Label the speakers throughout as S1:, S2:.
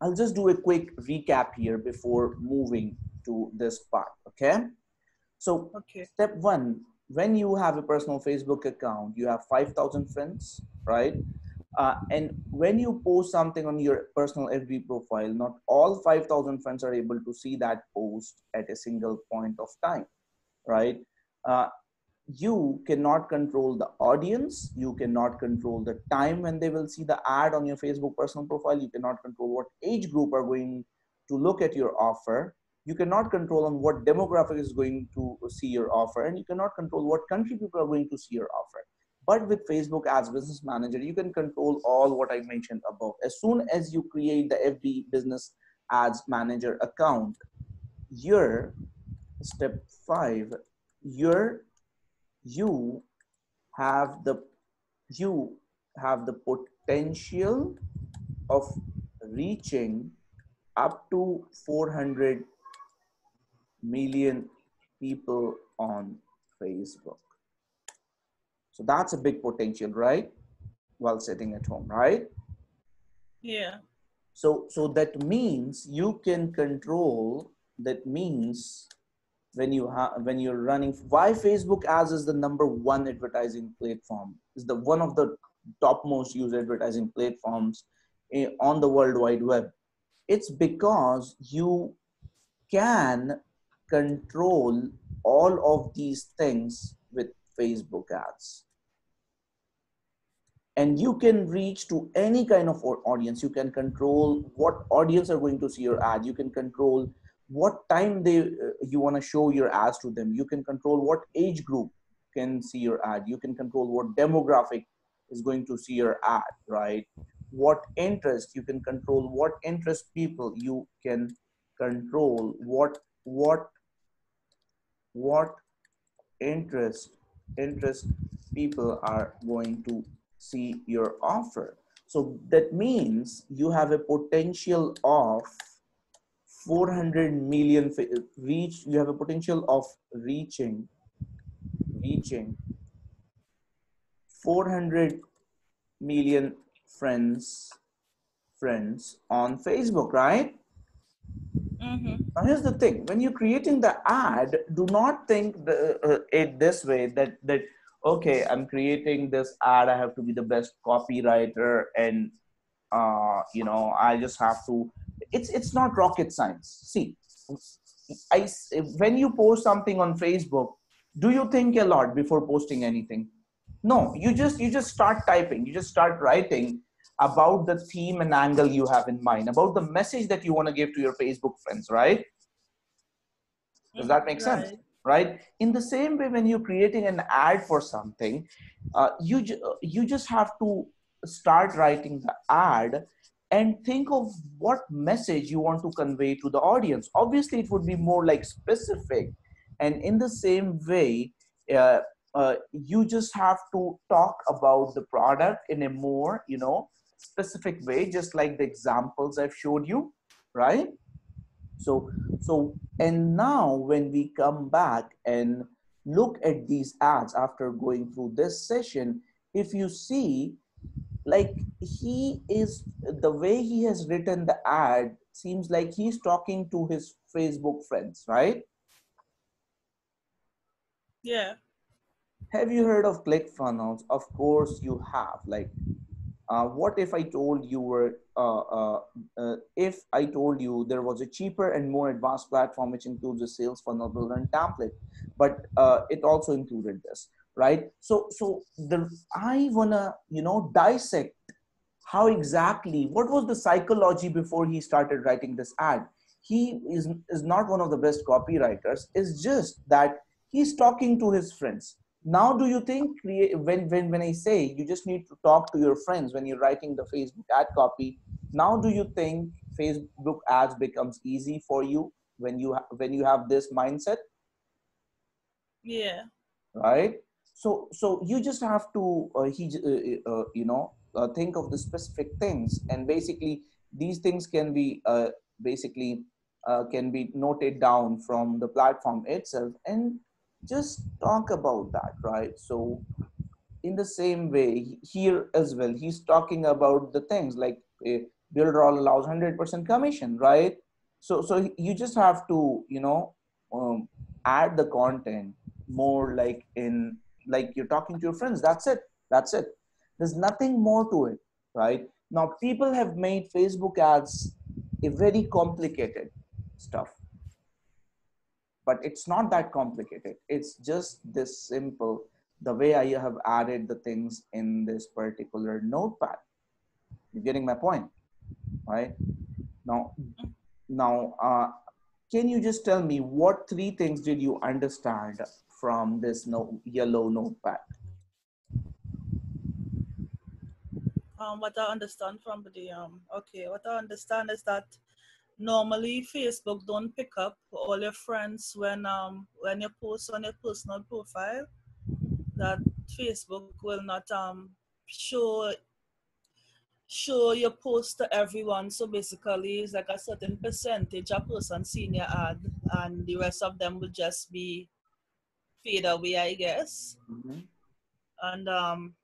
S1: I'll just do a quick recap here before moving to this part, okay? So
S2: Okay.
S1: step one, when you have a personal Facebook account, you have 5,000 friends, right? Uh, and when you post something on your personal FB profile, not all 5,000 friends are able to see that post at a single point of time, right? Uh, you cannot control the audience. You cannot control the time when they will see the ad on your Facebook personal profile. You cannot control what age group are going to look at your offer. You cannot control on what demographic is going to see your offer, and you cannot control what country people are going to see your offer. But with Facebook Ads Business Manager, you can control all what I mentioned above. As soon as you create the FB Business Ads Manager account, your step five, your you have the you have the potential of reaching up to 400 million people on Facebook. So that's a big potential, right? While sitting at home, right?
S2: Yeah.
S1: So, so that means you can control. That means when you have when you're running, why Facebook ads is the number one advertising platform is the one of the topmost used advertising platforms eh, on the World Wide Web. It's because you can control all of these things with Facebook ads. And you can reach to any kind of audience. You can control what audience are going to see your ad. You can control what time they uh, you want to show your ads to them. You can control what age group can see your ad. You can control what demographic is going to see your ad right? What interest you can control what interest people you can control. What what what interest interest people are going to see your offer. So that means you have a potential of 400 million reach you have a potential of reaching reaching 400 million friends friends on facebook right
S2: Mm-hmm.
S1: now here's the thing: when you're creating the ad, do not think the, uh, it this way that that okay, I'm creating this ad. I have to be the best copywriter, and uh, you know, I just have to. It's it's not rocket science. See, I when you post something on Facebook, do you think a lot before posting anything? No, you just you just start typing. You just start writing about the theme and angle you have in mind, about the message that you want to give to your Facebook friends, right? Does that make sense?
S2: Right.
S1: In the same way, when you're creating an ad for something, uh, you uh, you just have to start writing the ad and think of what message you want to convey to the audience. Obviously, it would be more like specific, and in the same way, uh, uh, you just have to talk about the product in a more you know specific way, just like the examples I've showed you, right? so so and now when we come back and look at these ads after going through this session if you see like he is the way he has written the ad seems like he's talking to his facebook friends right
S2: Yeah.
S1: have you heard of ClickFunnels? Of course you have. Like, uh, what if I told you were, uh, uh, uh, if I told you there was a cheaper and more advanced platform which includes a sales funnel builder and template, but uh, it also included this, right? So, so the I wanna, you know, dissect how exactly what was the psychology before he started writing this ad. He is is not one of the best copywriters. It's just that he's talking to his friends now do you think when when when i say you just need to talk to your friends when you're writing the facebook ad copy now do you think facebook ads becomes easy for you when you when you have this mindset
S2: Yeah.
S1: right so so you just have to uh, he uh, uh, you know uh, think of the specific things. And basically these things can be uh, basically uh, can be noted down from the platform itself and just talk about that right? So in the same way here as well he's talking about the things like uh, builderall allows 100% commission right? So so you just have to you know um, add the content more like in like you're talking to your friends. That's it. That's it. There's nothing more to it right? Now people have made facebook ads a very complicated stuff. But it's not that complicated. It's just this simple the way i have added the things in this particular notepad. You're getting my point right? Now now uh, can you just tell me what three things did you understand from this no, yellow notepad
S2: Um, what I understand from the um, okay, what I understand is that normally Facebook don't pick up all your friends when um when you post on your personal profile. That Facebook will not um show show your post to everyone. So basically, it's like a certain percentage a person seeing your ad, and the rest of them will just be fade away, I guess.
S1: Mhm.
S2: And um,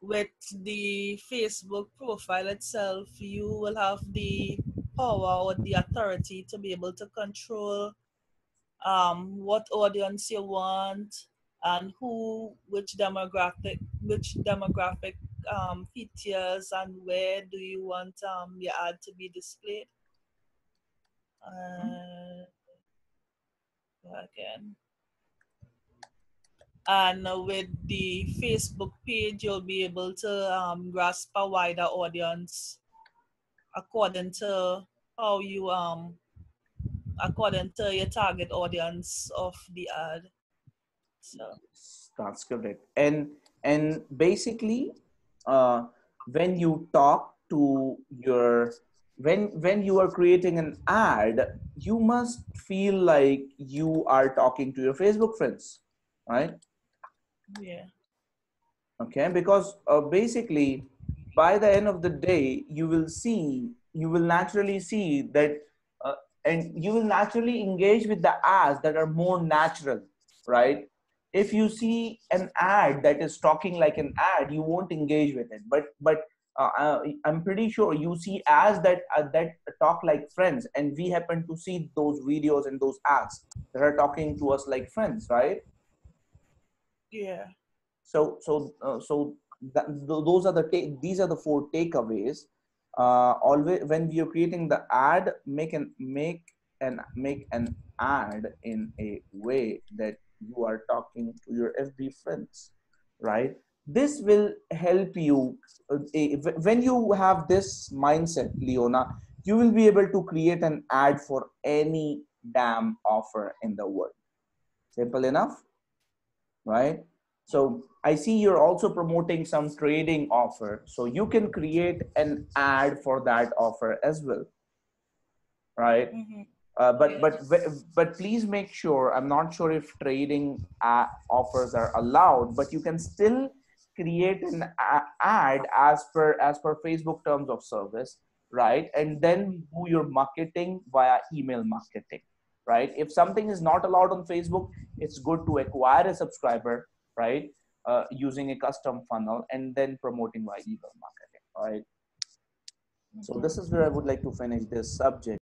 S2: with the Facebook profile itself, you will have the power or the authority to be able to control um, what audience you want and who, which demographic, which demographic um, features, and where do you want um, your ad to be displayed. Uh, again. And with the Facebook page, you'll be able to um, grasp a wider audience according to how you um according to your target audience of the ad. So.
S1: That's correct. And and basically uh, when you talk to your when when you are creating an ad you must feel like you are talking to your facebook friends right
S2: yeah.
S1: okay because uh, basically by the end of the day you will see you will naturally see that uh, and you will naturally engage with the ads that are more natural right? If you see an ad that is talking like an ad you won't engage with it. But but uh, i'm pretty sure you see ads that uh, that talk like friends and we happen to see those videos and those ads that are talking to us like friends right
S2: Yeah.
S1: so so uh, so that, th- those are the ta- these are the four takeaways. Uh, always when you're creating the ad make an make and make an ad in a way that you are talking to your fb friends right? This will help you uh, when you have this mindset leona you will be able to create an ad for any damn offer in the world. Simple enough right so I see you're also promoting some trading offer. So you can create an ad for that offer as well. Right.
S2: hmm
S1: Uh, but but but please make sure. I'm not sure if trading uh, offers are allowed, but you can still create an a- ad as per as per Facebook terms of service, right? And then do your marketing via email marketing, right? If something is not allowed on Facebook, it's good to acquire a subscriber, right? Uh, using a custom funnel and then promoting via email marketing, right? So this is where I would like to finish this subject.